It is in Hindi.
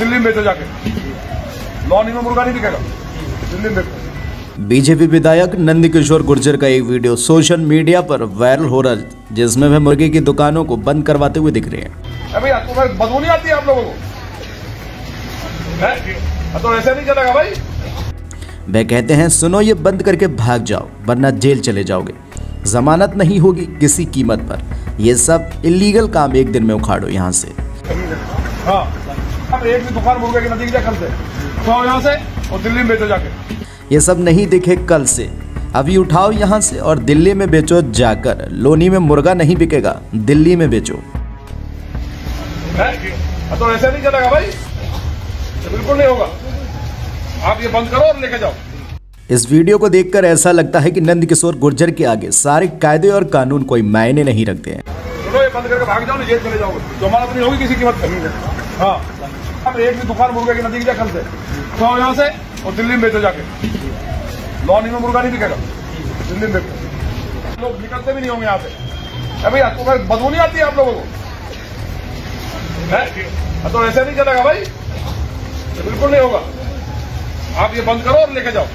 दिल्ली में बेचो जाके। लॉनी में मुर्गा नहीं बिकेगा। दिल्ली में बेचो बीजेपी विधायक नंदकिशोर गुर्जर का एक वीडियो सोशल मीडिया पर वायरल हो रहा है जिसमें वह मुर्गे की दुकानों को बंद करवाते हुए दिख रहे हैं। भैया तुम्हें बदबू नहीं आती है आप लोगों को? हैं? तो ऐसे नहीं चलेगा भाई। वह कहते हैं सुनो ये बंद करके भाग जाओ वरना जेल चले जाओगे। जमानत नहीं होगी किसी कीमत पर। ये सब इलीगल काम एक दिन में उखाड़ो यहाँ से। हाँ। अब एक भी दुकान मुर्गे की नदी की कल से तो यहाँ से और दिल्ली में बेचो जाके। ये सब नहीं दिखे कल से। अभी उठाओ यहाँ से और दिल्ली में बेचो जाकर। लोनी में मुर्गा नहीं बिकेगा दिल्ली में बेचो। तो ऐसे नहीं चलेगा भाई। बिल्कुल नहीं होगा। आप ये बंद करो और लेके जाओ। इस वीडियो को देखकर ऐसा लगता है कि नंद किशोर गुर्जर के आगे सारे कायदे और कानून कोई मायने नहीं रखते हैं। सुनो ये बंद करके भाग जाओ नहीं जेल चले जाओगे। जमानत नहीं होगी किसी कीमत पर हाँ। एक भी दुकान मुर्गे की नदी की से तो यहाँ से और दिल्ली में बेचो जाके। लॉन में मुर्गा नहीं बिकेगा। दिल्ली में लोग निकलते भी नहीं होंगे यहाँ से। अभी तुम्हें बदबू नहीं आती है आप लोगों को। हैं? तो ऐसे नहीं चलेगा भाई। बिल्कुल नहीं होगा। आप ये बंद करो और लेके जाओ।